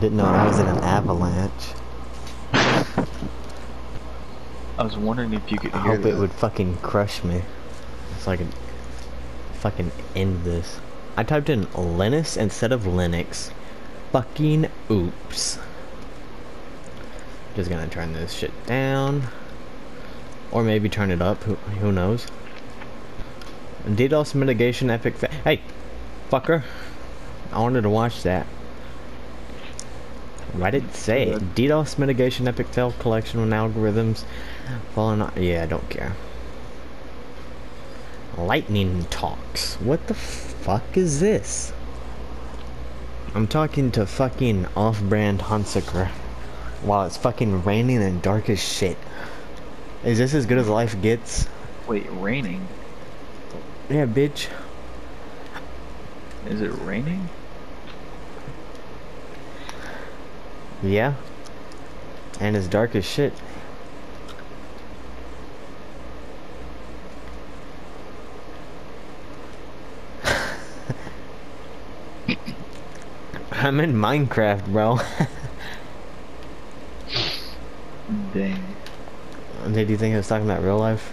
Didn't know I was in an avalanche. I was wondering if you could I hope it would fucking crush me. So I could fucking end this. I typed in Linus instead of Linux. Fucking oops. Just gonna turn this shit down. Or maybe turn it up, who, who knows. DDoS mitigation epic fa- Hey! Fucker! I wanted to watch that. Why did it say it? DDoS mitigation epic fail collection when algorithms falling on- Yeah, I don't care. Lightning talks. What the fuck is this? I'm talking to fucking off-brand Hunsaker while it's fucking raining and dark as shit. Is this as good as life gets? Wait, raining? Yeah, bitch. Is it raining? Yeah. And it's dark as shit. I'm in Minecraft, bro. Dang. Did you think I was talking about real life?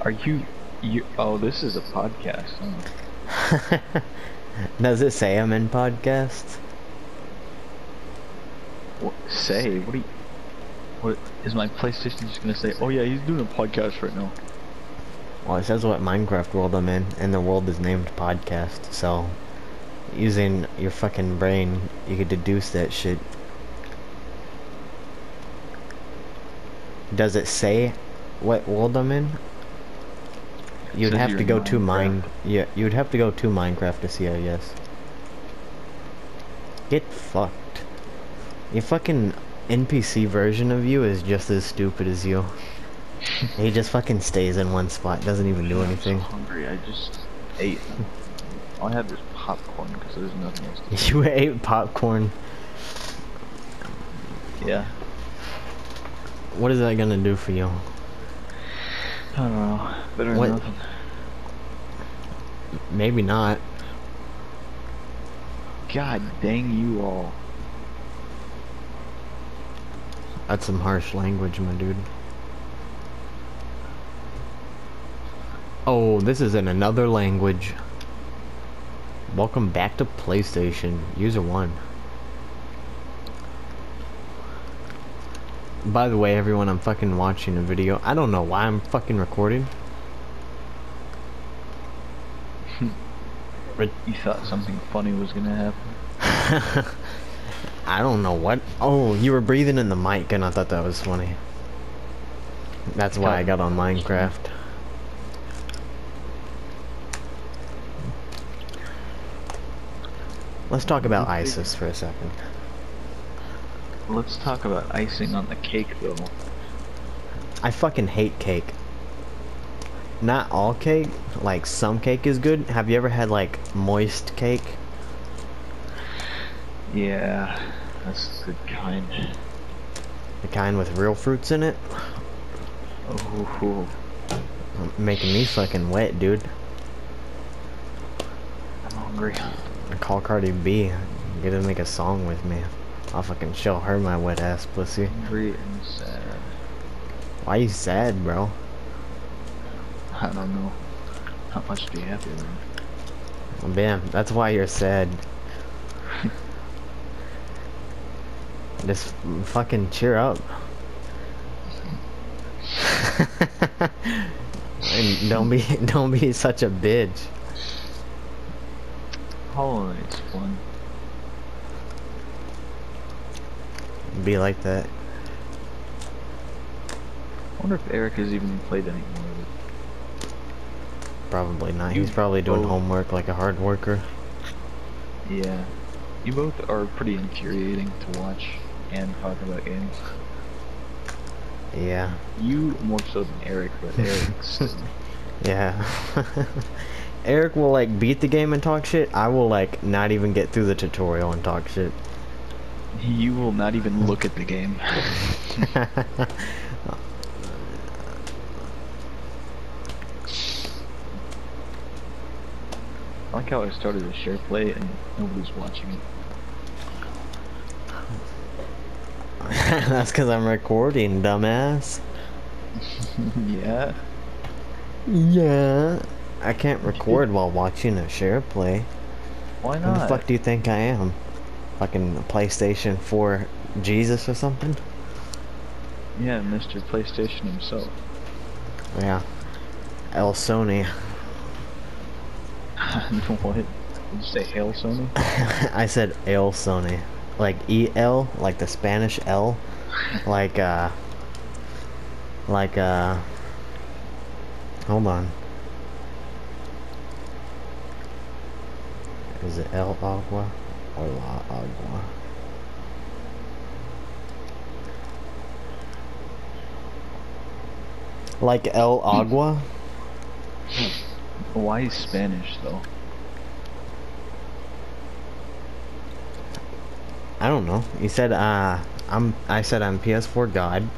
Are you you oh this is a podcast, huh? Does it say I'm in podcast? What say? What do you what is my PlayStation just gonna say? Oh yeah, he's doing a podcast right now. Well, it says what Minecraft world I'm in, and the world is named podcast, so using your fucking brain, you could deduce that shit. Does it say what world I'm in? You'd have to go to Minecraft. mine. Yeah, you'd have to go to Minecraft to see. I guess. Get fucked. Your fucking NPC version of you is just as stupid as you. he just fucking stays in one spot, doesn't even do I'm anything. so hungry. I just ate. All I have is popcorn because there's nothing else. To You ate popcorn. Yeah. What is that gonna do for you? I don't know. Better than nothing. Maybe not. God dang you all. That's some harsh language, my dude. Oh, this is in another language. Welcome back to PlayStation. User 1. By the way, everyone, I'm fucking watching a video. I don't know why I'm fucking recording. You thought something funny was gonna happen? I don't know what. Oh, you were breathing in the mic, and I thought that was funny. That's why I got on Minecraft. Let's talk about ISIS for a second. Let's talk about icing on the cake though. I fucking hate cake. Not all cake, like some cake is good. Have you ever had like moist cake? Yeah, that's the good kind. The kind with real fruits in it? Oh, um, Making me fucking wet, dude. I'm hungry. Call Cardi B. Get to make a song with me. I'll fucking show her my wet ass pussy. Sad. Why you sad, bro? I don't know. How much do you have to learn? Bam, that's why you're sad. Just fucking cheer up. and don't be don't be such a bitch. Hollow Knight's fun. Be like that. I wonder if Eric has even played any more of it. Probably not. You He's probably doing both- homework like a hard worker. Yeah. You both are pretty infuriating to watch and talk about games. Yeah. You more so than Eric, but Eric's Yeah. Eric will like beat the game and talk shit. I will like not even get through the tutorial and talk shit. You will not even look at the game. I like how I started a share play and nobody's watching it. That's because I'm recording, dumbass. yeah. Yeah. I can't record while watching a share play. Why not? Who the fuck do you think I am? Fucking PlayStation 4 Jesus or something? Yeah, Mr. PlayStation himself. Yeah. El Sony. what? Did you say Hail Sony? I said El Sony. Like E-L, like the Spanish L. Like, uh... Like, uh... Hold on. Is it El Agua or La Agua? Like El Agua? Why is Spanish though? I don't know. You said uh I'm I said I'm PS4 God.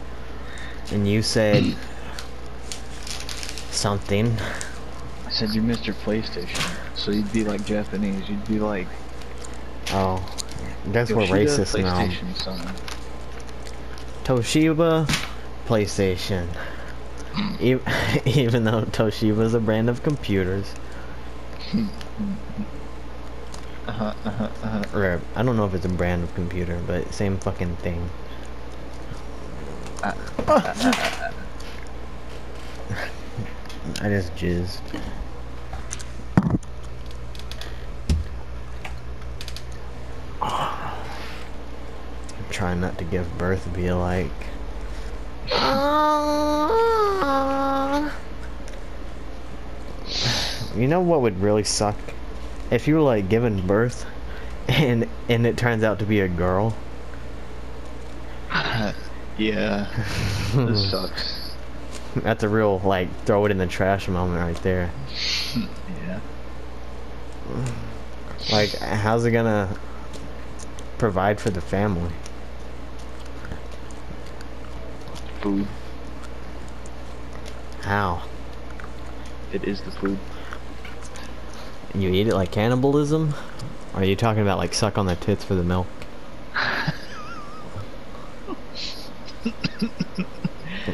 And you said something. I said you're Mr. PlayStation, so you'd be like Japanese. You'd be like Oh. Guess we're racist now. Toshiba PlayStation. E- Even though Toshiba's a brand of computers. Uh-huh, uh-huh, uh-huh. Or I don't know if it's a brand of computer, but same fucking thing. Uh, I just jizzed. Trying not to give birth be like. You know what would really suck? If you were like giving birth and and it turns out to be a girl. yeah, this sucks. That's a real like throw it in the trash moment right there. yeah. Like how's it gonna provide for the family? Food. How? It is the food. You eat it like cannibalism? Or are you talking about like suck on the tits for the milk?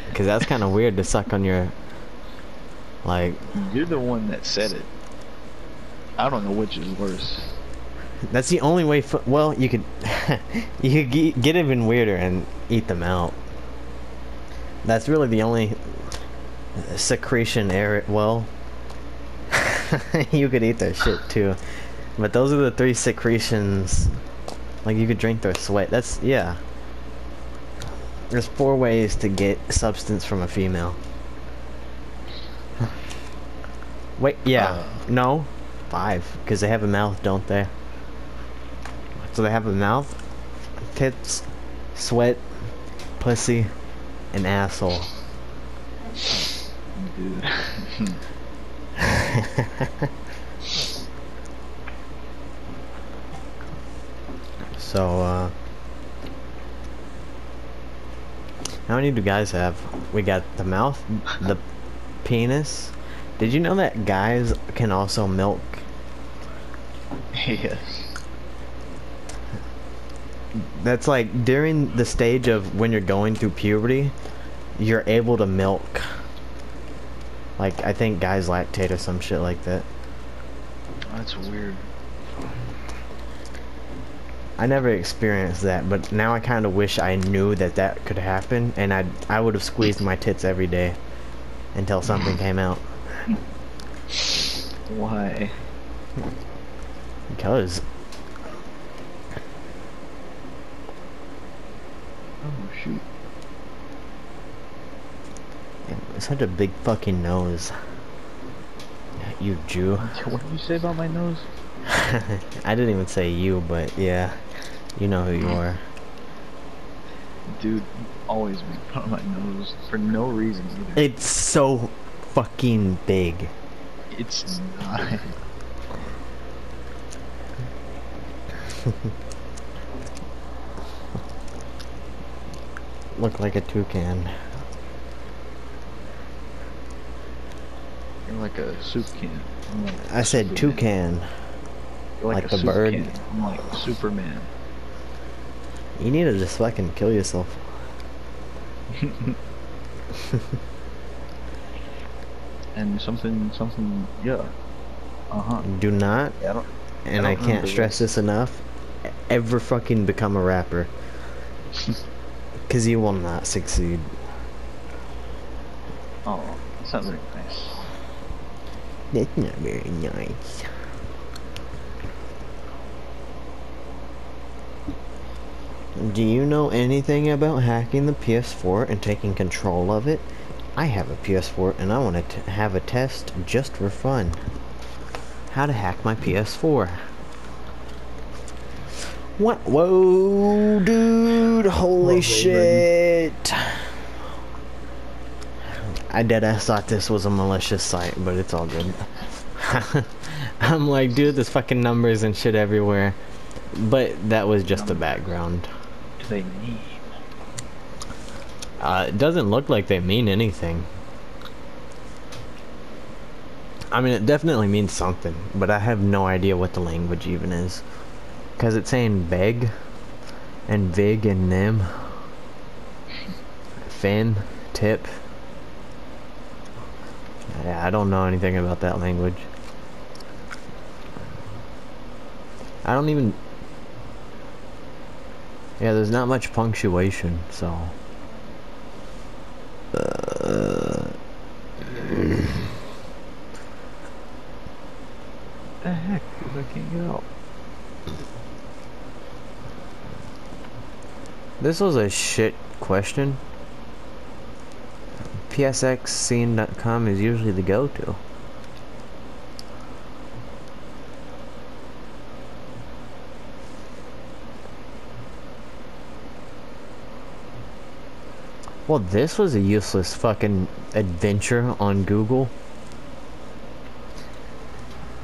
Because that's kind of weird to suck on your. Like, You're the one that said it. I don't know which is worse. that's the only way. Well, you could. you could ge- get even weirder and eat them out. That's really the only secretion area. Well, you could eat their shit too. But those are the three secretions. Like, you could drink their sweat. That's. Yeah. There's four ways to get substance from a female. Wait, yeah. Uh. no. Five. Because they have a mouth, don't they? So they have a mouth, tits, sweat, pussy, and asshole. So, uh... How many do guys have? We got the mouth, the penis. Did you know that guys can also milk? yes. That's like during the stage of when you're going through puberty, you're able to milk. Like, I think guys lactate or some shit like that. That's weird. I never experienced that, but now I kind of wish I knew that that could happen, and I I would have squeezed my tits every day until something came out. Why? Because Oh shoot. Such a big fucking nose. You Jew. What did you say about my nose? I didn't even say you, but yeah, you know who you are. Dude, always make fun of my nose for no reason either. It's so fucking big. It's not. Look like a toucan. You're like a soup can. Like I said Superman. toucan. You're like, like a the bird. can. I'm like Superman. You need to just fucking kill yourself. and something, something, yeah. Uh huh. Do not, Yeah, I don't. and I I, can't stress this enough, ever fucking become a rapper. Because you will not succeed. Oh, that sounds nice. That's not very nice. Do you know anything about hacking the PS4 and taking control of it? I have a PS4 and I want to have a test just for fun. How to hack my PS4. What? Whoa, dude. Holy Whoa, shit. I dead ass thought this was a malicious site, but it's all good. I'm like, dude, there's fucking numbers and shit everywhere. But that was just the background. Do they mean? Uh, it doesn't look like they mean anything. I mean, it definitely means something, but I have no idea what the language even is. Because it's saying beg, and vig, and nim. Fin, tip. Yeah, I don't know anything about that language. I don't even... Yeah, there's not much punctuation, so... Uh, the heck? I can't get out. this was a shit question. PSXscene.com is usually the go-to. Well, this was a useless fucking adventure on Google.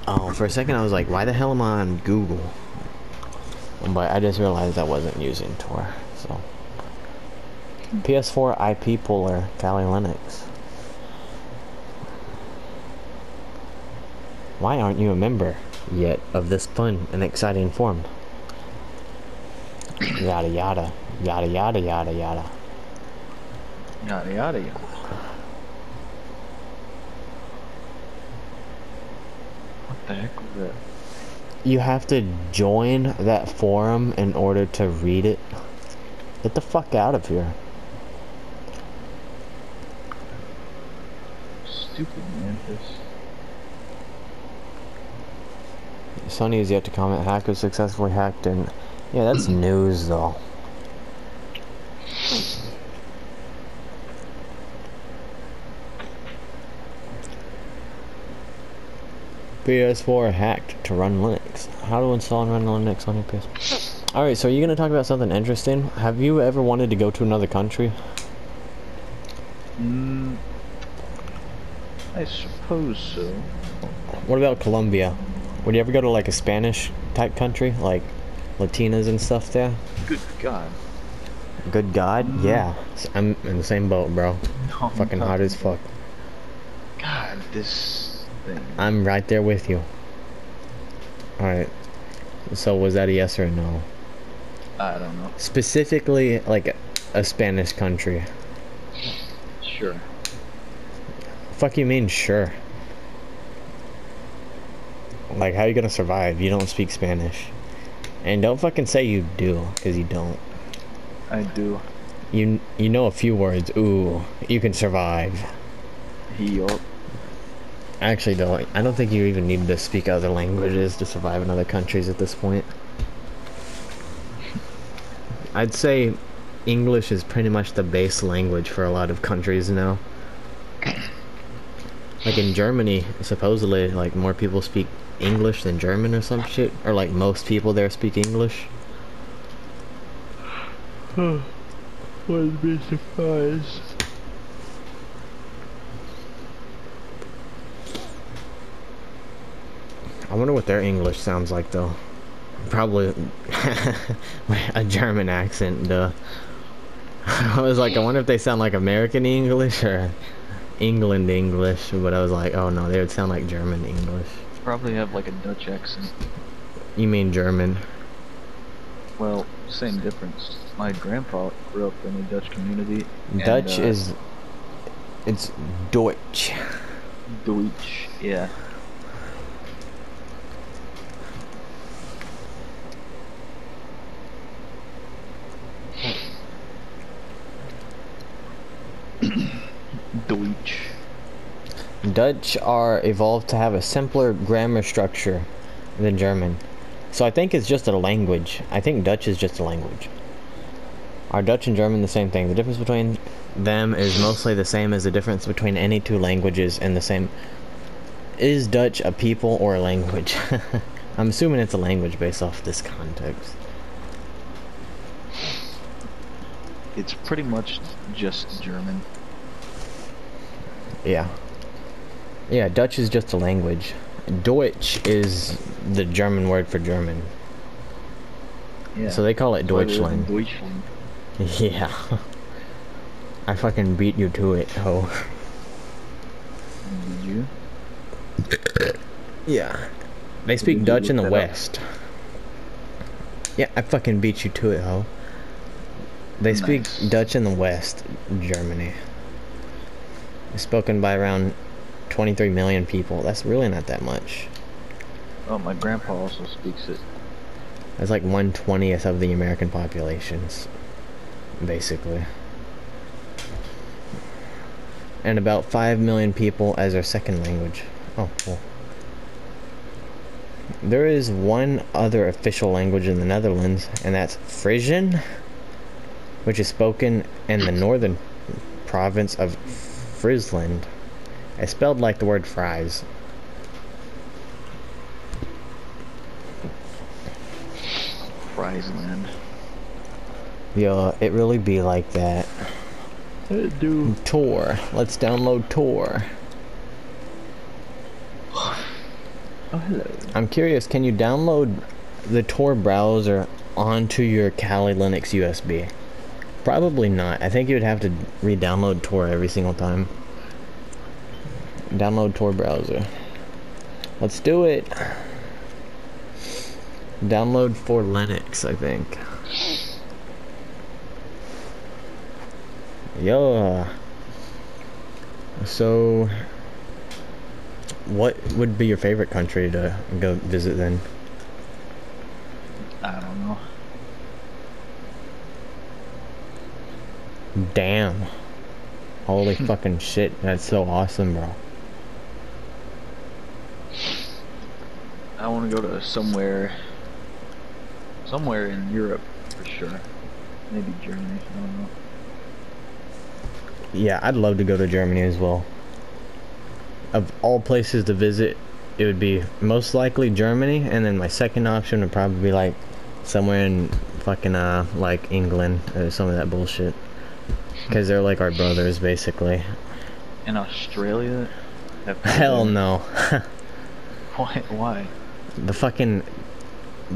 Oh, for a second I was like, why the hell am I on Google? But I just realized I wasn't using Tor, so. PS4 IP puller, Kali Linux. Why aren't you a member yet of this fun and exciting forum? Yada yada, yada yada yada yada. Yada yada yada. What the heck was that? You have to join that forum in order to read it. Get the fuck out of here. Stupid mantis. Sony has yet to comment. Hackers successfully hacked and yeah, that's news though. PS4 hacked to run Linux. How to install and run Linux on your PS? Alright, so are you going to talk about something interesting? Have you ever wanted to go to another country? Mm, I suppose so. What about Colombia? Would you ever go to like a Spanish type country? Like Latinas and stuff there? Good God. Good God? Hmm. Yeah. I'm in the same boat, bro. No, Fucking no. hot as fuck. God, this thing. I'm right there with you. Alright. So was that a yes or a no? I don't know. Specifically, like a Spanish country. Sure. Fuck you mean sure? Like how you gonna survive? You don't speak Spanish. And don't fucking say you do, cause you don't. I do. You you know a few words. Ooh, you can survive. Yup. Actually, though, I don't think you even need to speak other languages to survive in other countries at this point. I'd say English is pretty much the base language for a lot of countries now. Like in Germany, supposedly, like more people speak English than German or some shit, or like most people there speak English. Wouldn't be surprised. I wonder what their English sounds like though. Probably a German accent, duh. I was like, I wonder if they sound like American English or England English, but I was like, oh no, they would sound like German English. Probably have like a Dutch accent. You mean German? Well, same difference. My grandpa grew up in a Dutch community. and, Dutch uh, is. It's Deutsch. Deutsch. Yeah. Deutsch. Dutch are evolved to have a simpler grammar structure than German. So I think it's just a language. I think Dutch is just a language. Are Dutch and German the same thing? The difference between them is mostly the same as the difference between any two languages and the same. Is Dutch a people or a language? I'm assuming it's a language based off this context. It's pretty much just German. Yeah. Yeah, Dutch is just a language. Deutsch is the German word for German. Yeah. So they call it That's why they live in Deutschland. Deutschland. Yeah. I fucking beat you to it, ho. Did you? Yeah. They speak Dutch in the that up? West. Yeah, I fucking beat you to it, ho. They speak Nice. Dutch in the West, Germany. Spoken by around 23 million people. That's really not that much. Oh, my grandpa also speaks it. That's like 120th of the American populations, basically. And about 5 million people as their second language. Oh, cool. There is one other official language in the Netherlands, and that's Frisian, which is spoken in the northern province of Friesland. It's spelled like the word fries. Friesland. Yeah, it really be like that. dude. Tor. Let's download Tor. Oh, hello. I'm curious, can you download the Tor browser onto your Kali Linux USB? Probably not. I think you would have to re-download Tor every single time. Download Tor browser. Let's do it. Download for Linux, I think. Yeah. So, what would be your favorite country to go visit then? I don't know. Damn. Holy fucking shit, that's so awesome, bro. Want to go to somewhere, somewhere in Europe for sure. Maybe Germany. I don't know. Yeah, I'd love to go to Germany as well. Of all places to visit, it would be most likely Germany, and then my second option would probably be like somewhere in fucking uh like England or some of that bullshit. Cause they're like our brothers, basically. In Australia? Hell no. Why? Why? The fucking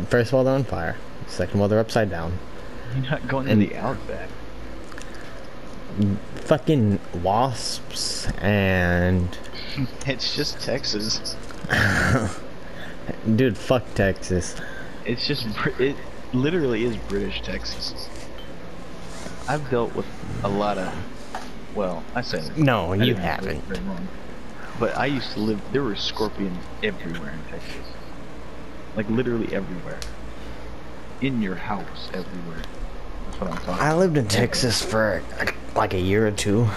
first of all they're on fire. Second of all they're upside down. You're not going And- to the outback. Fucking wasps and It's just Texas. dude, fuck Texas. It's just it literally is British Texas. I've dealt with a lot of well, I say No, I you haven't. But I used to live there were scorpions everywhere in Texas. Like literally everywhere. In your house everywhere. That's what I'm talking I lived in Texas for like a year or two,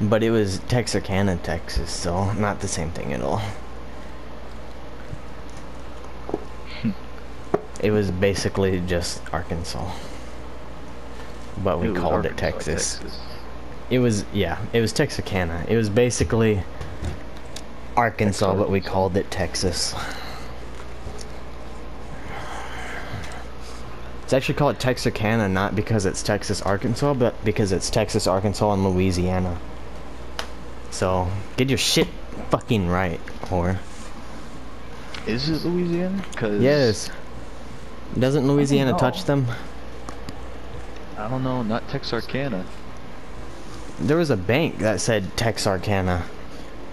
but it was Texarkana, Texas, so not the same thing at all. Hmm. it was basically just Arkansas, but we It called it Texas. Texas. It was yeah, it was Texarkana. It was basically Arkansas, but we called it Texas. It's actually called Texarkana not because it's Texas, Arkansas, but because it's Texas, Arkansas, and Louisiana. So get your shit fucking right, whore. Is it Louisiana? Cause Yes. Doesn't Louisiana touch them? I don't know, not Texarkana. there was a bank that said Texarkana,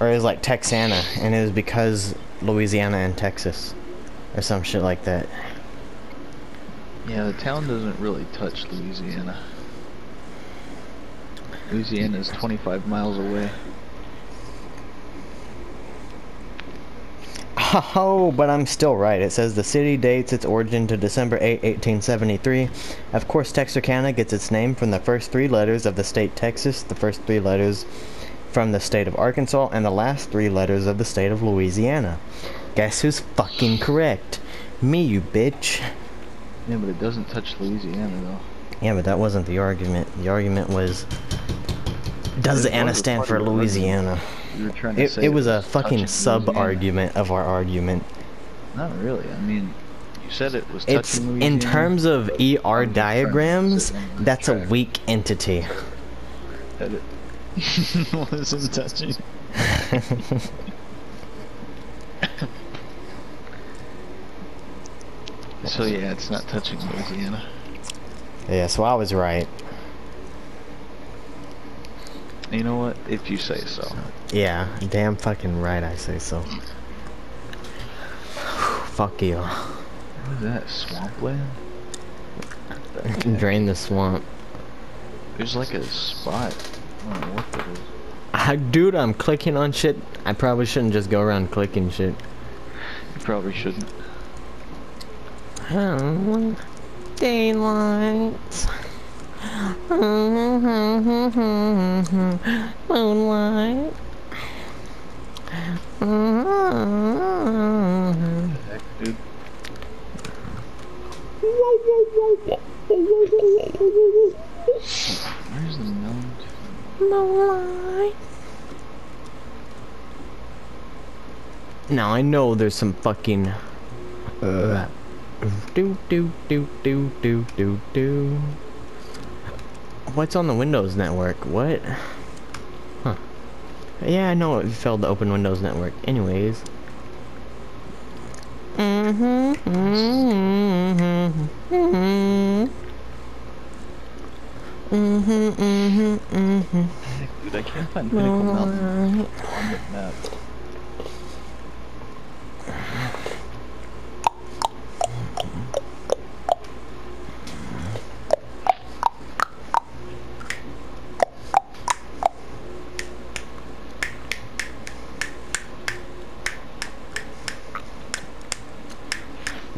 or it was like Texana, and it was because Louisiana and Texas, or some shit like that. Yeah, the town doesn't really touch Louisiana. Louisiana is 25 miles away. Oh, but I'm still right. It says the city dates its origin to December 8, 1873. Of course, Texarkana gets its name from the first three letters of the state Texas, the first three letters from the state of Arkansas, and the last three letters of the state of Louisiana. Guess who's fucking correct? Me, you bitch. Yeah, but it doesn't touch Louisiana though. Yeah, but that wasn't the argument. The argument was, does It Anna stand for the. Louisiana? You were trying to It, say it was a fucking sub-argument of our argument. Not really. I mean, you said it was touching It's Louisiana. in terms of ER I'm just trying to diagrams, the that's a weak entity. that it wasn't touching. So yeah, it's not touching Louisiana. yeah, so I was right. You know what? If you say so. Yeah, damn fucking right I say so. Fuck you. What is that? Swampland? The? Drain the swamp. There's like a spot. I don't know what that is. Ah, dude, I'm clicking on shit. I probably shouldn't just go around clicking shit. You probably shouldn't. Daylight. Moonlight. Where's the? Moonlight. Now I know there's some fucking uh do do do do do do do. What's on the Windows network? What? Huh. Yeah, I know it failed to open Windows network. Anyways. Mm-hmm. Mm-hmm. Mm-hmm. Mm-hmm. Mm-hmm. Mm-hmm. Heck, dude, I can't find Pinnacle Mountain Moonlight. on the map.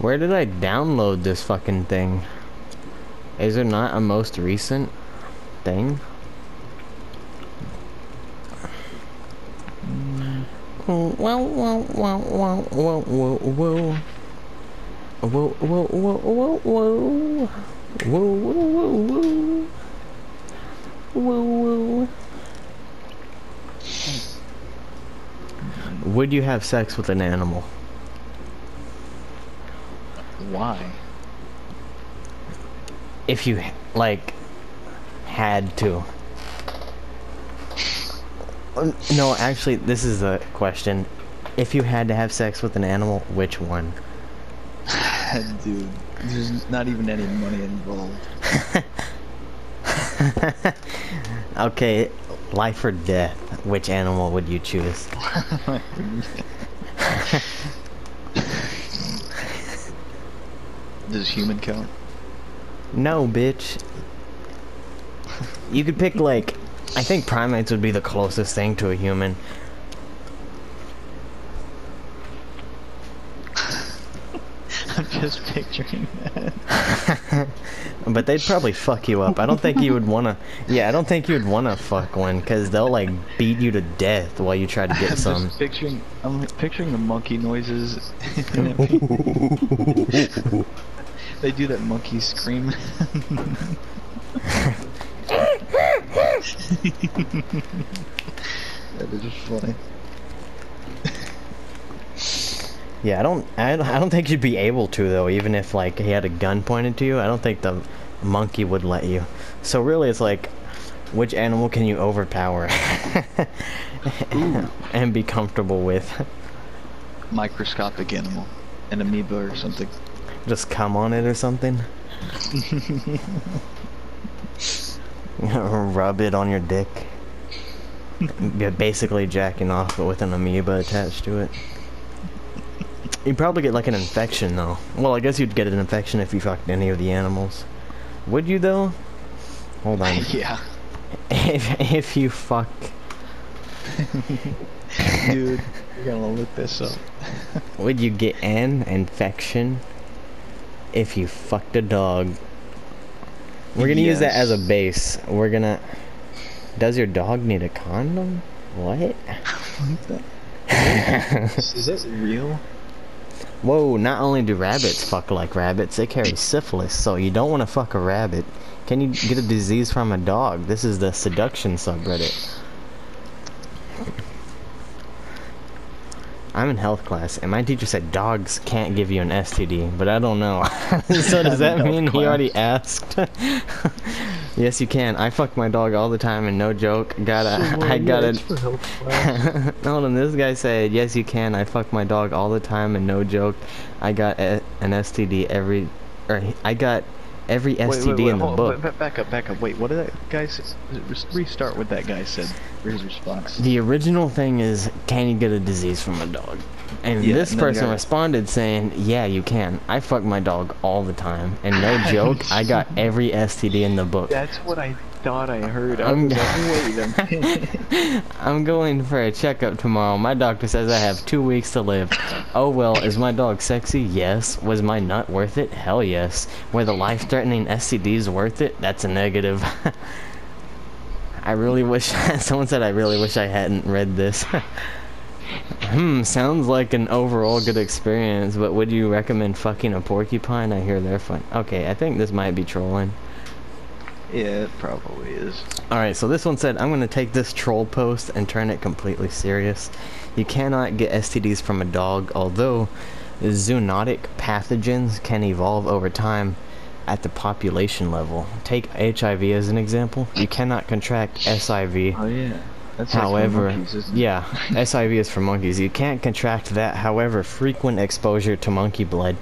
Where did I download this fucking thing? Is there not a most recent thing? Whoa, whoa, whoa, whoa, whoa, whoa, whoa, whoa. Whoa, whoa, whoa, whoa, whoa. Whoa, whoa, whoa, whoa. Whoa, whoa. Would you have sex with an animal? Why? If you, like, had to. Uh, No, actually, this is a question. If you had to have sex with an animal, which one? Dude, there's not even any money involved. okay, life or death, which animal would you choose? Does human count? No, bitch. You could pick, like, I think primates would be the closest thing to a human. I'm just picturing that. But they'd probably fuck you up. I don't think you would wanna. Yeah, I don't think you would wanna fuck one, because they'll, like, beat you to death while you try to I'm get some. just picturing. I'm picturing the monkey noises. They do that monkey scream. that is funny. Yeah, I don't, I don't, I don't think you'd be able to though. Even if like he had a gun pointed to you, I don't think the monkey would let you. So really, it's like, which animal can you overpower and be comfortable with? Microscopic animal, an amoeba or something. Just come on it or something. Rub it on your dick. You're basically jacking off, but with an amoeba attached to it. You'd probably get like an infection though. Well, I guess you'd get an infection if you fucked any of the animals. Would you though? Hold on. yeah. if if you fuck, Dude, you're gonna look this up. would you get an infection if you fucked a dog? We're gonna use that as a base. We're gonna. Does your dog need a condom? What? Is that real? Whoa, not only do rabbits fuck like rabbits, they carry syphilis, so you don't want to fuck a rabbit. Can you get a disease from a dog? This is the seduction subreddit. I'm in health class, and my teacher said dogs can't give you an STD, but I don't know. so does that mean health he already asked? yes, you can. I fuck my dog all the time, and no joke. Got a, I got it. Hold on, this guy said, yes, you can. I fuck my dog all the time, and no joke. I got a, an STD every, or I got every STD in the hold on, book. ba- Back up, back up. Wait, what did that guy say? Restart what that guy said. His response. The original thing is, can you get a disease from a dog? And Yeah, this and person responded saying, yeah, you can. I fuck my dog all the time, and no joke, I got every STD in the book. That's what I thought I heard. I I'm- was like, wait a minute. I'm going for a checkup tomorrow. My doctor says I have two weeks to live. Oh well, is my dog sexy? Yes. Was my nut worth it? Hell yes. Were the life-threatening STDs worth it? That's a negative. I really wish someone said I really wish I hadn't read this. hmm, sounds like an overall good experience, but would you recommend fucking a porcupine? I hear they're fun. Okay, I think this might be trolling. Yeah, it probably is. Alright, so this one said, I'm going to take this troll post and turn it completely serious. You cannot get STDs from a dog, although zoonotic pathogens can evolve over time at the population level. Take HIV as an example. You cannot contract SIV. Oh yeah. That's like However, monkeys, isn't it? yeah, SIV is for monkeys. You can't contract that. However, frequent exposure to monkey blood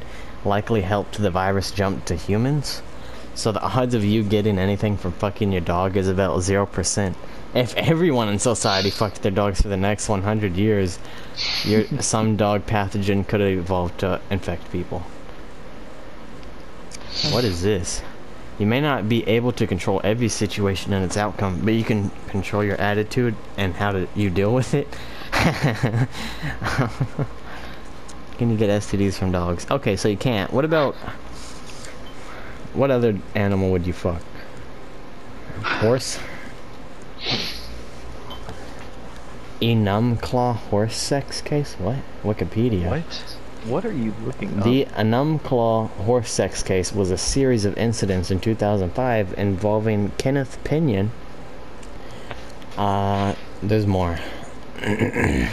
likely helped the virus jump to humans. So the odds of you getting anything from fucking your dog is about 0%. If everyone in society fucked their dogs for the next 100 years, your some dog pathogen could have evolved to infect people. What is this? You may not be able to control every situation and its outcome, but you can control your attitude and how to you deal with it. can you get STDs from dogs? Okay, so you can't. What about what other animal would you fuck? Horse? Enumclaw horse sex case? What? Wikipedia. What? What are you looking at? The? Enumclaw horse sex case was a series of incidents in 2005 involving Kenneth Pinion. Uh, there's more. An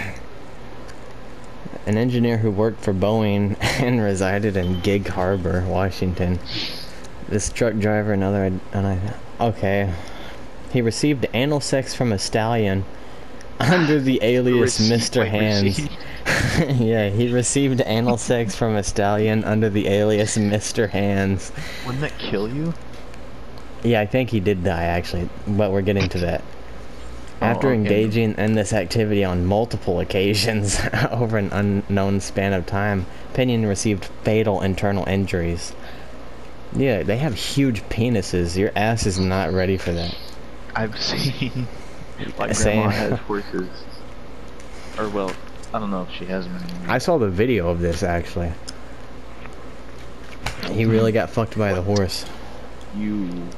engineer who worked for Boeing and resided in Gig Harbor, Washington. This truck driver, another, and I, okay. He received anal sex from a stallion under the alias Mr. wait, Hands. yeah, he received anal sex from a stallion under the alias Mr. Hands. Wouldn't that kill you? Yeah, I think he did die actually, but we're getting to that. Oh, After okay. engaging in this activity on multiple occasions over an unknown span of time, Pinion received fatal internal injuries. Yeah, they have huge penises. Your ass is not ready for that. I've seen. My Same. grandma has horses. Or well, I don't know if she has them anymore. I saw the video of this actually. He really got fucked by the horse. You.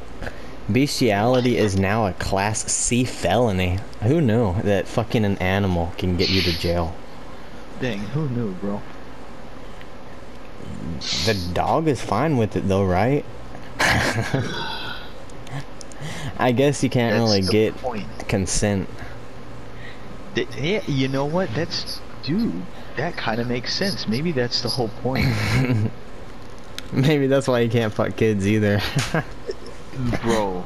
Bestiality is now a Class C felony. Who knew that fucking an animal can get you to jail? Dang, who knew, bro? The dog is fine with it though, right? I guess you can't That's really get point. consent. Yeah, you know what? That's dude. That kind of makes sense. Maybe that's the whole point, Maybe that's why you can't fuck kids either. bro.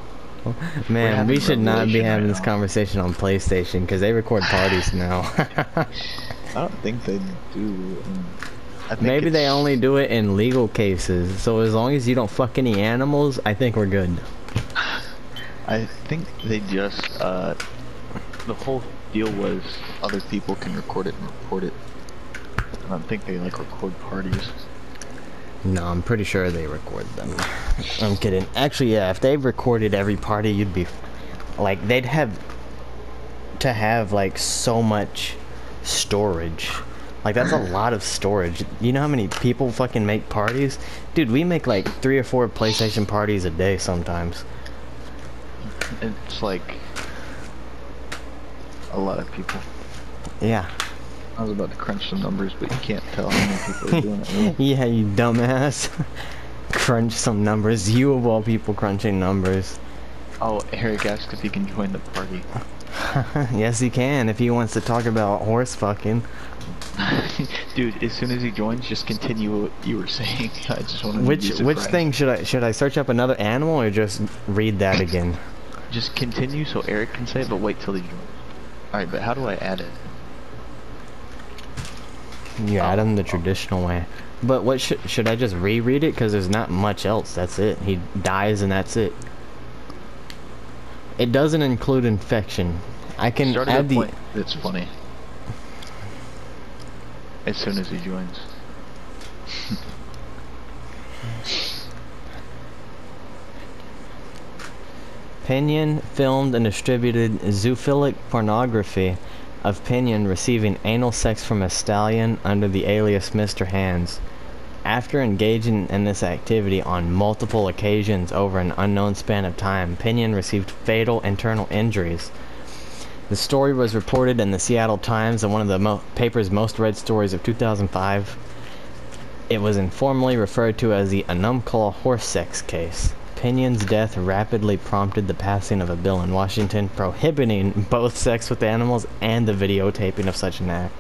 Man, we should not be having right this conversation on PlayStation because they record parties now. I don't think they do. Maybe they only do it in legal cases. So as long as you don't fuck any animals, I think we're good. I think they just uh the whole deal was other people can record it and report it. I don't think they like record parties. No, I'm pretty sure they record them. I'm kidding. Actually, yeah, if they recorded every party, you'd be like they'd have to have like so much storage. Like that's a lot of storage. You know how many people fucking make parties? Dude, we make like 3 or 4 PlayStation parties a day sometimes. It's like a lot of people. Yeah. I was about to crunch some numbers, but you can't tell how many people are doing it. Really. yeah, you dumbass. Crunch some numbers. You of all people crunching numbers. Oh, Eric asked if he can join the party. yes, he can if he wants to talk about horse fucking. Dude, as soon as he joins, just continue what you were saying. I just want to. Which which thing should I should I search up another animal or just read that again? Just continue so Eric can say it, but wait till he joins. All right, but how do I add it? You add him the traditional way. But what should should I just reread it? Because there's not much else. That's it. He dies and that's it. It doesn't include infection. I can Start add the. point. It's funny. As soon as he joins. Pinyan filmed and distributed zoophilic pornography of Pinyan receiving anal sex from a stallion under the alias Mr. Hands. After engaging in this activity on multiple occasions over an unknown span of time, Pinyan received fatal internal injuries. The story was reported in the Seattle Times and one of the mo paper's most read stories of 2005. It was informally referred to as the Enumclaw horse sex case. Pinyan's death rapidly prompted the passing of a bill in Washington prohibiting both sex with animals and the videotaping of such an act.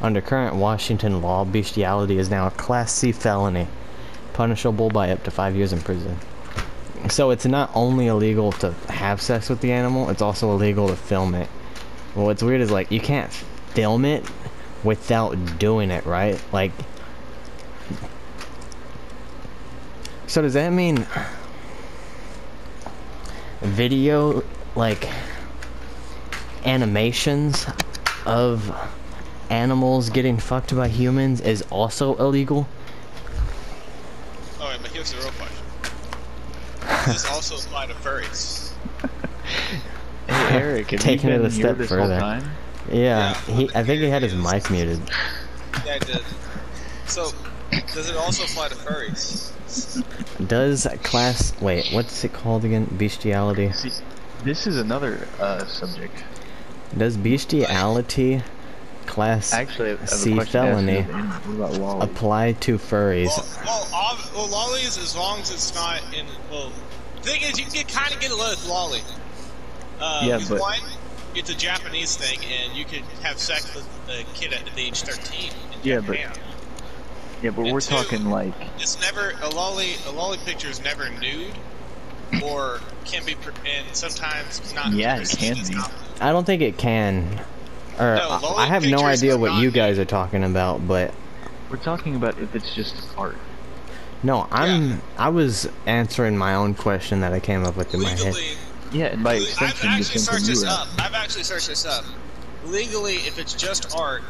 Under current Washington law, bestiality is now a Class C felony, punishable by up to five years in prison. So it's not only illegal to have sex with the animal, it's also illegal to film it. Well, what's weird is like you can't film it without doing it, right? Like, so does that mean video like animations of animals getting fucked by humans is also illegal? Alright, but here's the real question. Does this also apply to furries? Hey Eric, have Taking you it a here step this further. Whole time? Yeah, Yeah, he. I think he had his mic muted. Yeah, it did. So, does it also apply to furries? Does class wait? What's it called again? Bestiality. See, this is another uh, subject. Does bestiality class Actually, I have a C question to ask felony you. What about Wally? apply to furries? Well, well, ob- well, lolis, as long as it's not in. Well, the thing is, you can kind of get a little loli. Uh, Yeah, but- one, it's a Japanese thing, and you can have sex with a kid at the age 13 in Yeah, but- yeah, but and we're two- talking like It's never a loli. A loli picture is never nude, or can be, and sometimes not. Yeah, it can as be. not- I don't think it can. Or No, I- have no idea what not you nude. guys are talking about, but we're talking about if it's just art. No, I'm. I was answering my own question that I came up with in my head. Legally, Yeah, and by I've extension, the actually same searched this you up. I've actually searched this up. Legally, if it's just art,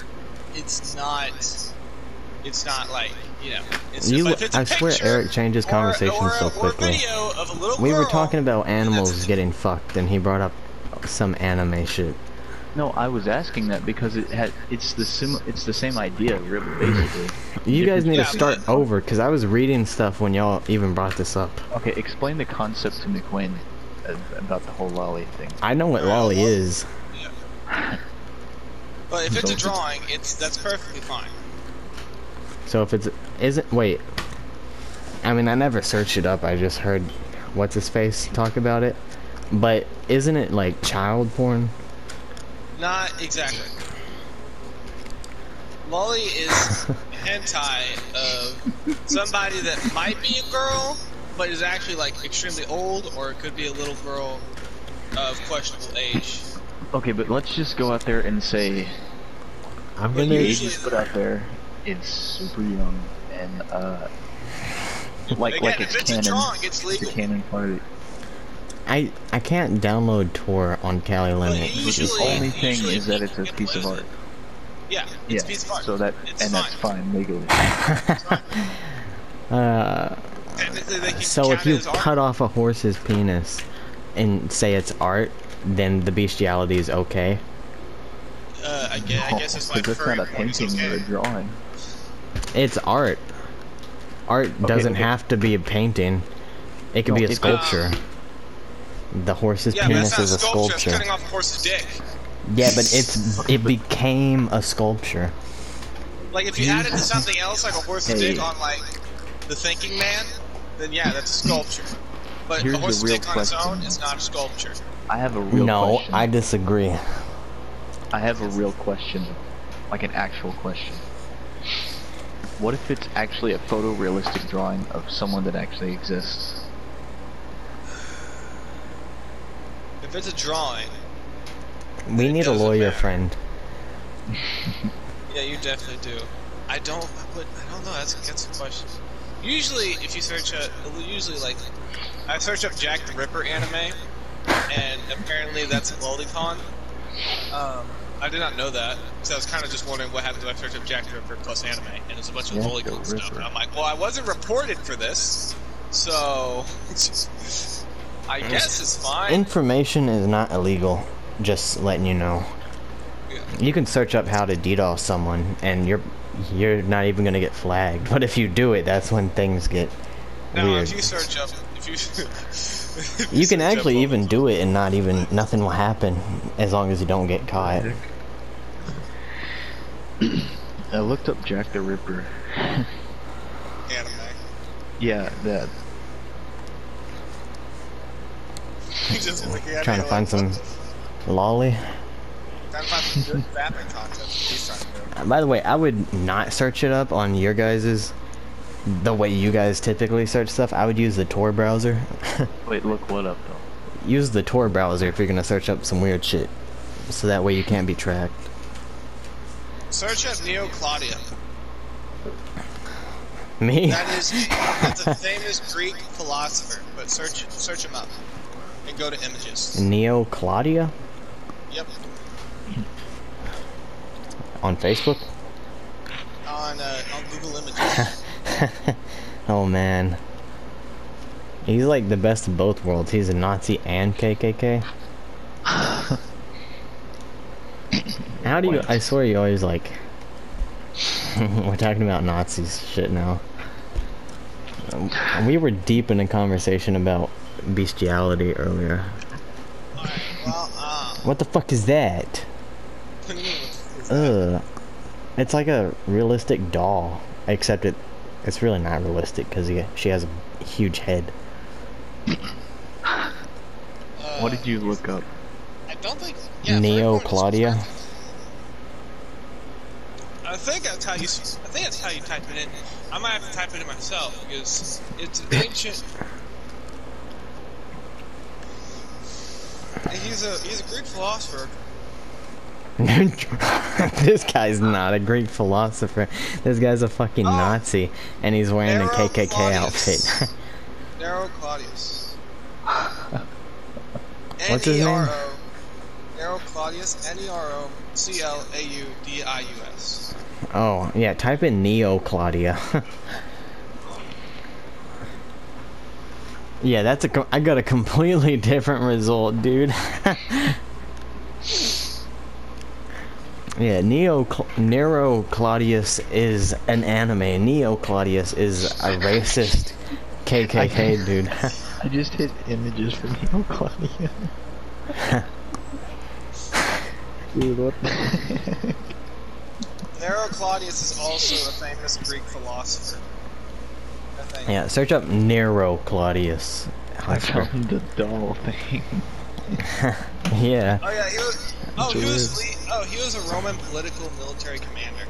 it's not. It's not like you know. It's You, but if it's a I swear, Eric changes or- conversation or, so quickly. video of a little We were talking about animals getting fucked, and he brought up some anime shit. No, I was asking that because it had it's the sim it's the same idea, really, basically. You guys need Yeah, to start but- over, because I was reading stuff when y'all even brought this up. Okay, explain the concept to McWayne uh, about the whole loli thing. I know what loli well- is. But if it's a drawing, it's that's perfectly fine. So if it's isn't wait, I mean I never searched it up. I just heard what's his face talk about it. But isn't it like child porn? Not exactly. Loli is hentai of somebody that might be a girl, but is actually like extremely old, or it could be a little girl of questionable age. Okay, but let's just go out there and say I'm gonna. age usually- is put out there. It's super young and uh, like Again, like if it's it's a canon. drawing, it's It's a canon part. Of it. I I can't download Tor on Kali Linux. The only thing usually is that it's a piece of art. Yeah, Yeah, it's a piece of art. so that It's and that's fine legally. Uh, Technically, they can so if you it as art. cut off a horse's penis and say it's art, then the bestiality is okay. Uh, I guess, I guess it's like Because that's not a porn, it's painting or a drawing. It's art. Art doesn't okay. have to be a painting. It could No, be a it- sculpture. The horse's Yeah, but penis not is a sculpture. Sculpture. cutting off a horse's dick. Yeah, but it's it became a sculpture. Like if you added to something else, like a horse's Hey. dick on like the Thinking Man, then yeah, that's a sculpture. But Here's a horse's real dick on its own is not a sculpture. I have a real no, question. I disagree. I have a real question, like an actual question. What if it's actually a photorealistic drawing of someone that actually exists? If it's a drawing, We need a lawyer matter. friend. yeah, you definitely do. I don't, but I don't know. That's that's a question. Usually, if you search up, usually like I search up Jack the Ripper anime, and apparently that's a lolicon. Um, I did not know that, so I was kind of just wondering what happens if I search up Jack the Ripper plus anime, and it's a bunch of Jack lolicon stuff. And I'm like, well, I wasn't reported for this, so I guess it's fine. Information is not illegal. Just letting you know. Yeah. You can search up how to DDoS someone, and you're you're not even gonna get flagged. But if you do it, that's when things get Now, weird. if you search up, if you, if You can actually all- even do it and not even nothing will happen as long as you don't get caught. I looked up Jack the Ripper. anime. Yeah, that. Just looking Trying to find some loli. Trying to find some good fapping content. He's trying to do. By the way, I would not search it up on your guys's the way you guys typically search stuff. I would use the Tor browser. Wait, look what up though. use the Tor browser if you're gonna search up some weird shit, so that way you can't be tracked. Search up Neo Claudia. Me? That is that's a famous Greek philosopher. But search search him up and go to images. Neo Claudia Yep. on Facebook. On uh, on Google Images. oh man. He's like the best of both worlds. He's a Nazi and KKK. How do you? I swear you always like. We're talking about Nazis shit now. Um, We were deep in a conversation about bestiality earlier. Alright. Well, uh, What the fuck is that? what do you mean, what's- what's that? Ugh. It's like a realistic doll, except it. It's really not realistic because she has a huge head. Uh, What did you look up? I don't think. Yeah, Neo furry porn is Claudia? I think that's how you. I think that's how you type it in. I might have to type it in myself because it's an ancient. He's a he's a Greek philosopher. this guy's not a Greek philosopher. This guy's a fucking Oh. Nazi, and he's wearing a KKK Claudius. outfit. Nero Claudius. What's his name? N-E-R-O. Nero Claudius. N E R O C L A U D I U S. oh yeah, type in Neo Claudia. Yeah, that's a. I got a completely different result, dude. Yeah, Neo Nero Claudius is an anime. Neo Claudius is a racist KKK dude. I just hit images for Neo Claudia. Dude, what Nero Claudius is also a famous Greek philosopher. I yeah, search up Nero Claudius. I found the doll thing. yeah. Oh yeah, he was. Oh, he was. oh, he was a Roman political military commander.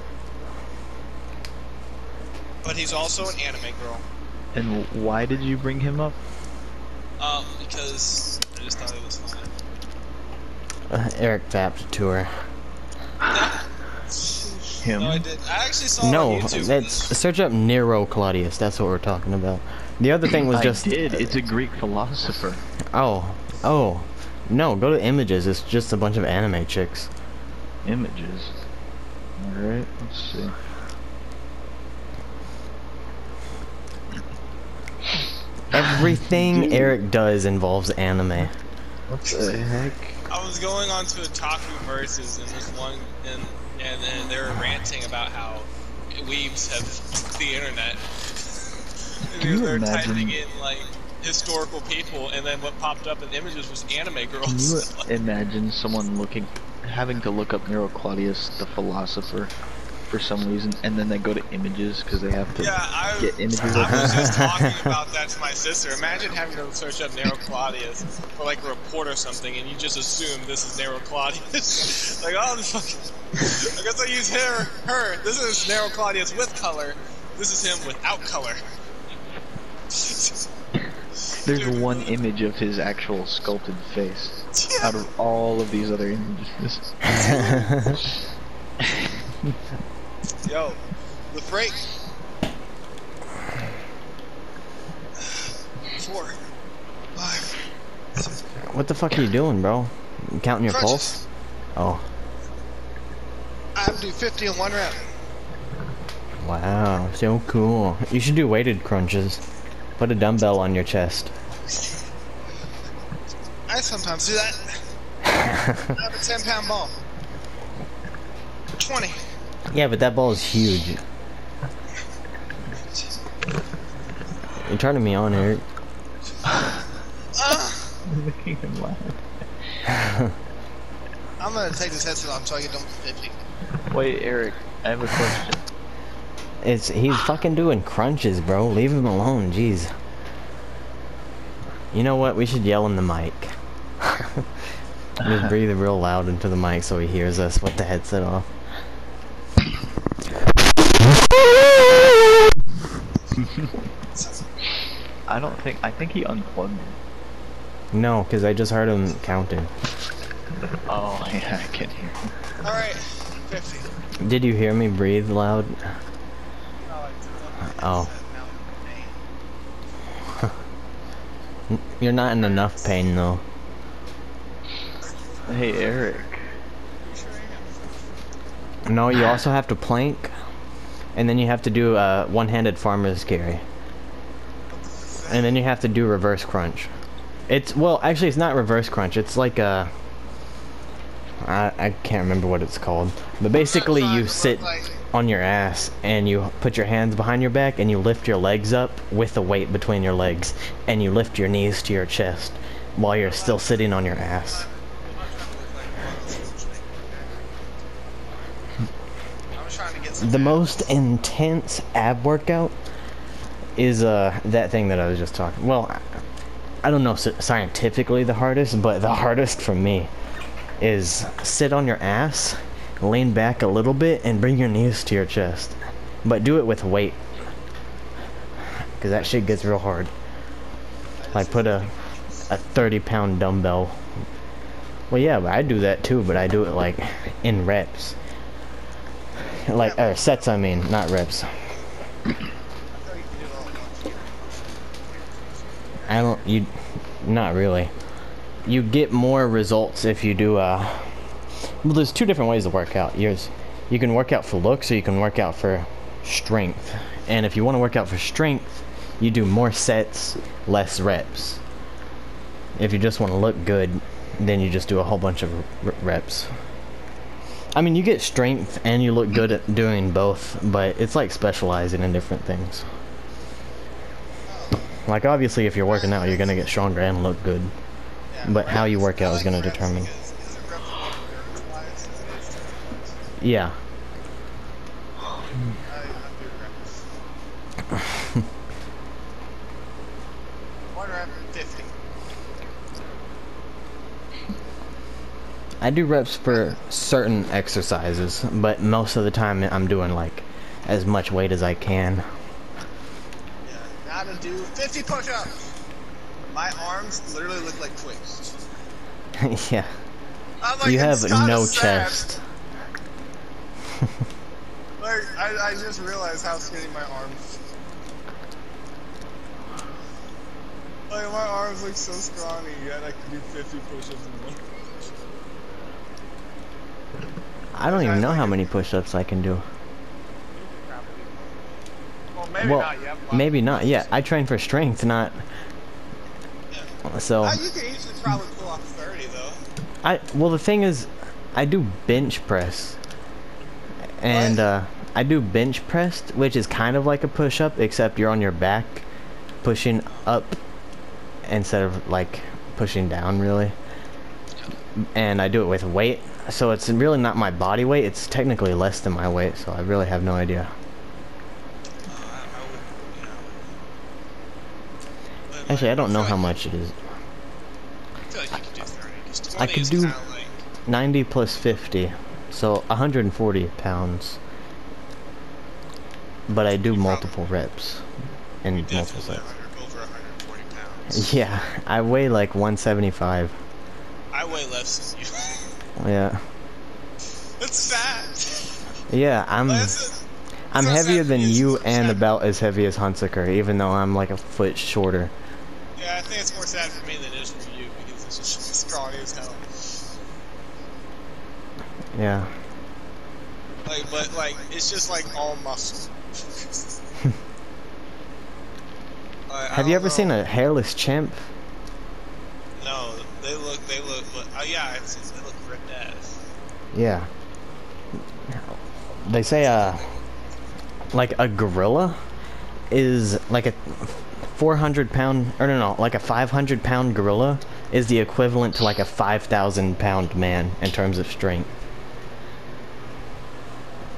But he's also an anime girl. And why did you bring him up? Um, because I just thought it was funny. Uh, Eric Vapped tour. Him? No, I did. I actually saw No, that's search up Nero Claudius. That's what we're talking about. The other thing was I just did. It's a Greek philosopher. oh Oh, no, go to images. It's just a bunch of anime chicks. Images. Alright, let's see. Everything Eric does involves anime. What the heck? I was going on to Otaku Versus and this one, and, and and they were ranting about how weebs have fucked the internet. Can you they were imagine- typing in like historical people, and then what popped up in images was anime girls. Can you imagine someone looking, having to look up Nero Claudius, the philosopher, for some reason, and then they go to images because they have to yeah, I, get images of I was just talking about that to my sister. Imagine having to search up Nero Claudius for like a report or something, and you just assume this is Nero Claudius. like, oh, the fuck. I guess I use her. Her. This is Nero Claudius with color. This is him without color. There's Dude. one image of his actual sculpted face Yeah. out of all of these other images. Yo, the freight. Four, five. what the fuck are you doing, bro? You counting your Crunches. pulse? Oh, I do 50 in one rep. wow, so cool. You should do weighted crunches. Put a dumbbell on your chest. I sometimes do that. I have a 10 pound ball. 20. Yeah, but that ball is huge. You're turning me on, Eric. Making him laugh. I'm gonna take this headset off so I get done with 50. Wait, Eric, I have a question. It's he's fucking doing crunches, bro. Leave him alone, jeez. You know what? We should yell in the mic. Just breathe real loud into the mic so he hears us with the headset off. I don't think, I think he unplugged it. No, because I just heard him counting. Oh, yeah, I can hear. Alright, 50. Did you hear me breathe loud? Oh. You're not in enough pain though. Hey, Eric. No, you also have to plank, and then you have to do a one-handed farmer's carry, and then you have to do reverse crunch. It's well, actually, it's not reverse crunch. It's like a I I can't remember what it's called, but basically you sit on your ass and you put your hands behind your back and you lift your legs up with the weight between your legs, and you lift your knees to your chest while you're still sitting on your ass. I'm trying to get some the most intense ab workout is uh that thing that I was just talking. Well, I- don't know scientifically the hardest, but the hardest for me is sit on your ass, lean back a little bit, and bring your knees to your chest. But do it with weight, cause that shit gets real hard. Like put a a 30 pound dumbbell. Well, yeah, but I do that too, but I do it like in reps. Like, or sets, I mean, not reps. I don't, you, not really. You get more results if you do, uh, well, there's two different ways to work out. Yours, you can work out for looks or you can work out for strength. And if you want to work out for strength, you do more sets, less reps. If you just want to look good, then you just do a whole bunch of reps. I mean, you get strength and you look good at doing both, but it's like specializing in different things. Like, obviously, if you're working out, you're gonna get stronger and look good. But how you work out is gonna determine. Yeah. One rep, 50. I do reps for certain exercises, but most of the time I'm doing like as much weight as I can. Yeah, now to do 50 push-ups. My arms literally look like twigs. yeah. Like, You have no sad. chest. Like, I, I just realized how skinny my arms. Like my arms look so scrawny, yet I can do 50 push-ups in one. I don't even know how many push-ups I can do. Well, maybe well, not yet. maybe not. Yeah, I train for strength, not. So Uh, you can easily probably pull off 30 though. I well the thing is, I do bench press, and uh, I do bench press, which is kind of like a push-up, except you're on your back, pushing up, instead of like pushing down really. And I do it with weight, so it's really not my body weight. It's technically less than my weight, so I really have no idea. I, I would, you know. But, Actually, I don't know how much it is. I feel like you could do 30. 'cause 20 I could is do- kinda like, 90 plus 50, so 140 pounds. But I do multiple reps and multiple sets. 100, over 140 pounds. Yeah, I weigh like 175. I weigh less than you. Yeah. That's sad. Yeah, I'm That's I'm heavier than you, and sad. about as heavy as Hunsaker, even though I'm like a foot shorter. yeah, I think it's more sad for me than it is for you because it's just strong as hell. Yeah. Like, but like, it's just like all muscle. Like, Have you ever seen a hairless chimp? No, they look, they look, but oh yeah, I've seen, they look ripped. Yeah. They say uh like a gorilla is like a 400 pound or no no like a 500 pound gorilla is the equivalent to like a 5000 pound man in terms of strength.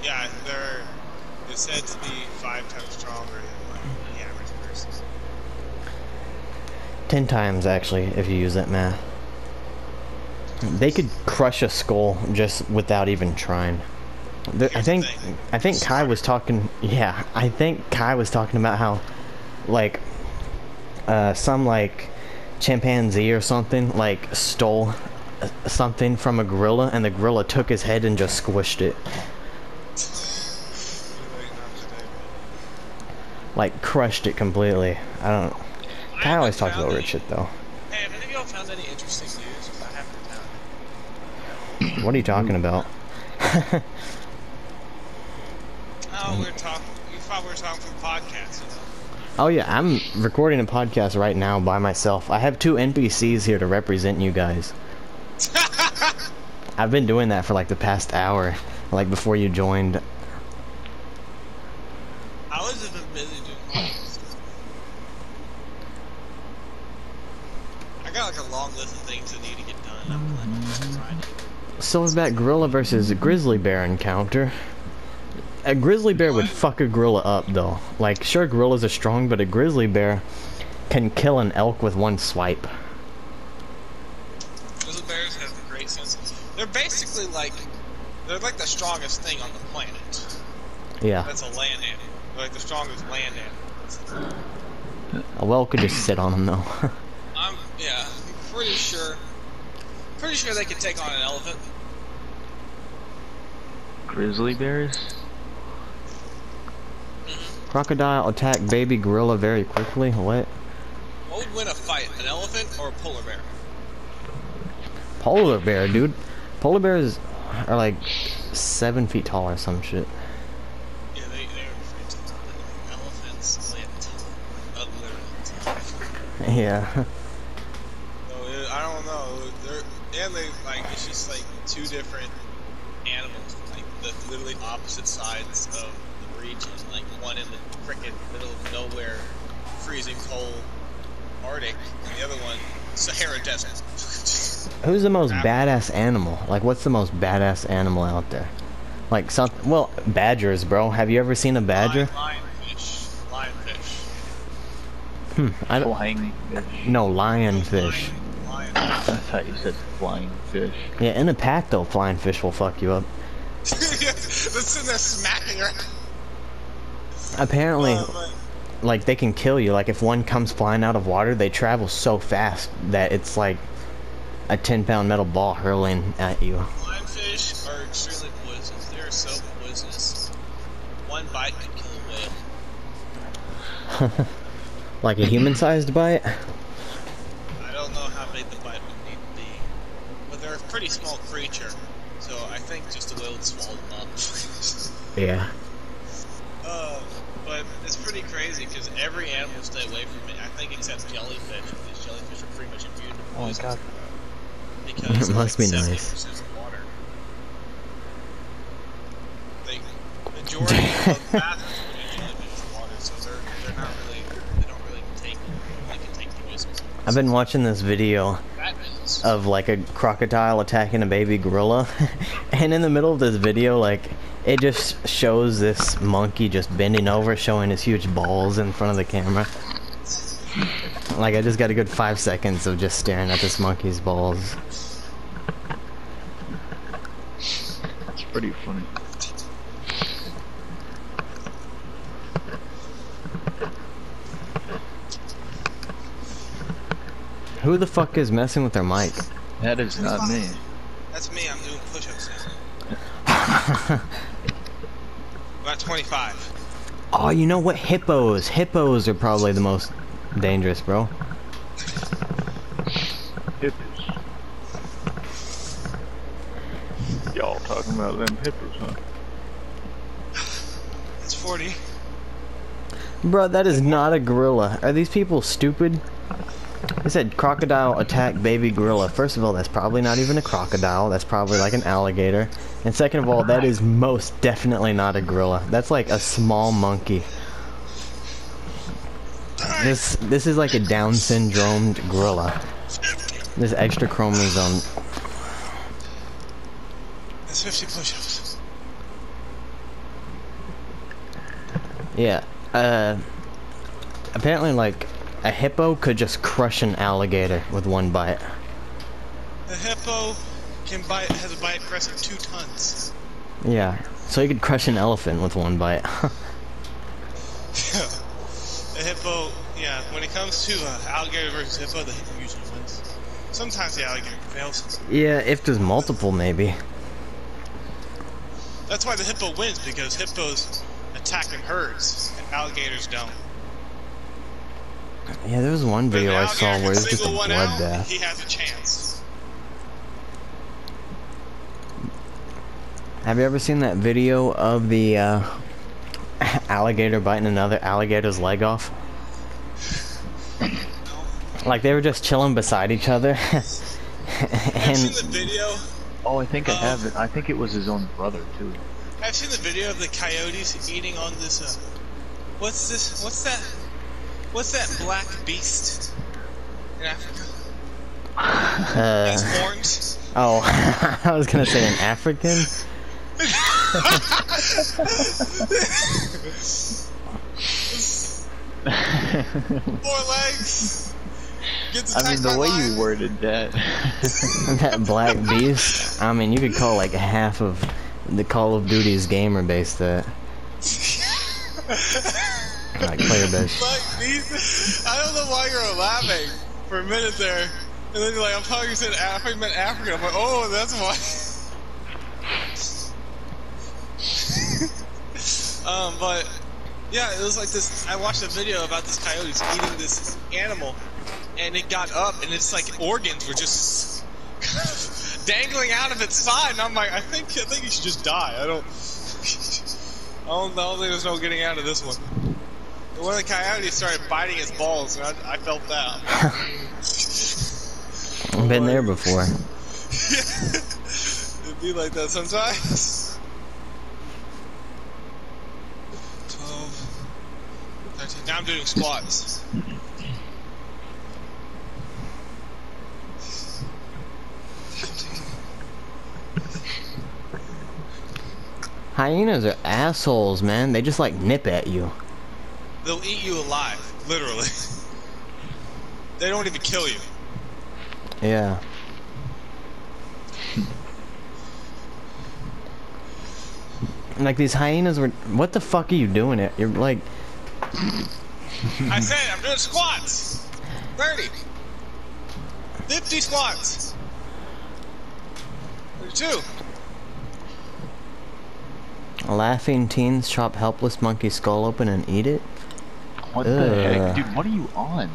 Yeah, they're they're said to be five times stronger than like the average person. 10 times actually if you use that math. They could crush a skull just without even trying. I think. I think Kai was talking yeah, I think Kai was talking about how like uh some like chimpanzee or something like stole uh, something from a gorilla and the gorilla took his head and just squished it. Like, crushed it completely. I don't Kai always talks about rich shit though. Hey, have any of y'all found any interesting news? I haven't found. What are you talking about? Oh, we we're talking. You thought we were talking from podcasts. Oh yeah, I'm recording a podcast right now by myself. I have two NPCs here to represent you guys. I've been doing that for like the past hour, like before you joined. I was just been busy doing podcasts. I got like a long list of things that need to get done. I'm planning on Friday. Silverback gorilla versus a grizzly bear encounter. A grizzly bear would fuck a gorilla up though. Like, sure, gorillas are strong, but a grizzly bear can kill an elk with one swipe. Grizzly bears have a great sense. They're basically like they're like the strongest thing on the planet. Yeah, That's a land animal. They're like the strongest land animal. a whale could just sit on them though. I'm yeah. I'm pretty sure. Pretty sure they could take on an elephant. Grizzly bears? Crocodile attack baby gorilla very quickly. What? What would win a fight, an elephant or a polar bear? Polar bear, dude. Polar bears are like seven feet tall or some shit. Yeah, they they're. Elephants lay a ton, a literal ton. Yeah. So it, I don't know. They're and they like it's just like two different animals, like the literally opposite sides of the region. Like one in the frickin' middle of nowhere, freezing cold Arctic, and the other one Sahara Desert. Who's the most badass animal? Like, what's the most badass animal out there? Like something. well, badgers, bro. Have you ever seen a badger? Lion, lionfish, lionfish. Hmm. I don't. Flying fish. No, lionfish. Lion. I thought you said flying fish. Yeah, in a pack though, flying fish will fuck you up. Smacking her. Apparently, oh, like they can kill you. Like if one comes flying out of water, they travel so fast that it's like a ten pound metal ball hurling at you. Lionfish are extremely poisonous. They are so poisonous. One bite could kill a whale. like a human sized bite? I don't know how big the bite would need to be. But they're a pretty small creature, so I think just a whale would swallow yeah. uh, but it's pretty crazy because every animal stay away from it. I think except jellyfish. Because jellyfish are pretty much immune to Oh my poison. god. Because It must like be nice. 70% water. They, majority of baths in jellyfish water, so they're they're not really they don't really take they can take poison. I've been watching this video of like a crocodile attacking a baby gorilla, and in the middle of this video, like it just shows this monkey just bending over, showing his huge balls in front of the camera. Like I just got a good five seconds of just staring at this monkey's balls. It's pretty funny. Who the fuck is messing with their mic? That is not me. That's me. I'm doing push-ups now. About 25. Oh, you know what? Hippos. Hippos are probably the most dangerous, bro. Hippos. Y'all talking about them hippos, huh? It's 40. Bro, that is not a gorilla. Are these people stupid? They said crocodile attack baby gorilla. First of all, that's probably not even a crocodile. That's probably like an alligator. And second of all, that is most definitely not a gorilla. That's like a small monkey. This this is like a Down syndromed gorilla. This extra chromosome. That's 50 push-ups. Yeah. Uh. Apparently, like a hippo could just crush an alligator with one bite. The hippo can bite has a bite press of two tons. Yeah. So you could crush an elephant with one bite. the hippo, yeah. When it comes to uh, alligator versus hippo, the hippo usually wins. Sometimes the alligator fails. yeah, if there's multiple, maybe. That's why the hippo wins because hippos attack in herds and alligators don't. Yeah, there was one video I saw where it was just a single one out, bloodbath. He has a chance. Have you ever seen that video of the uh, alligator biting another alligator's leg off? Like they were just chilling beside each other. Have you seen the and video? Oh, I think I Oh. have it. I think it was his own brother too. I've seen the video of the coyotes eating on this. Uh, what's this? What's that? What's that black beast in Africa? uh, Has horns. oh, I was gonna say an African. Four legs. I mean, the way lions. you worded that. that black beast. I mean, you could call like half of the Call of Duty's gamer base that. Like player base. Black beast. I don't know why you're laughing for a minute there, and then you're like, "I'm talking." You said Af- I meant African. I'm like, "Oh, that's why." Um, but yeah, it was like this. I watched a video about this coyotes eating this animal, and it got up, and its like organs were just dangling out of its side. And I'm like, I think I think you should just die. I don't. I don't, I don't think there's no getting out of this one. One of the coyotes started biting his balls, and I, I felt that. I've been there before. It'd be like that sometimes. 13. Now I'm doing squats. Hyenas are assholes, man. They just like nip at you. They'll eat you alive, literally. they don't even kill you. Yeah. like these hyenas were. What the fuck are you doing? It. You're like. I said I'm doing squats. 30. 50 squats. 32. Laughing teens chop helpless monkey skull open and eat it. What the heck, dude? What are you on?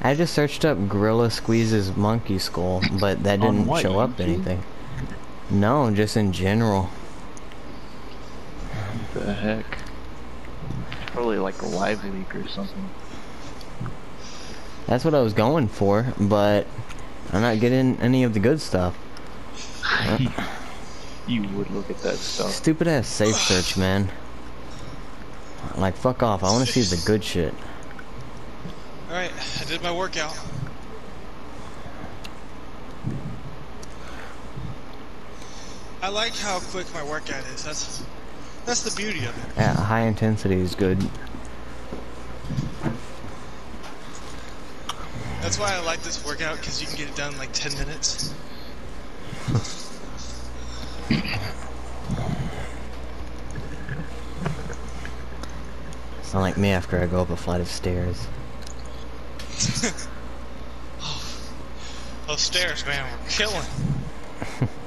I just searched up Gorilla Squeeze's monkey skull, but that didn't what, show up anything. No, just in general. What the heck? Probably like a live leak or something. That's what I was going for, but I'm not getting any of the good stuff. you would look at that stuff. Stupid ass safe search, man. Like, fuck off. I want to see the good shit. Alright, I did my workout. I like how quick my workout is. That's that's the beauty of it. Yeah, high intensity is good. That's why I like this workout because you can get it done in like 10 minutes. Sound like me after I go up a flight of stairs. Oh, those stairs, man, we're killing.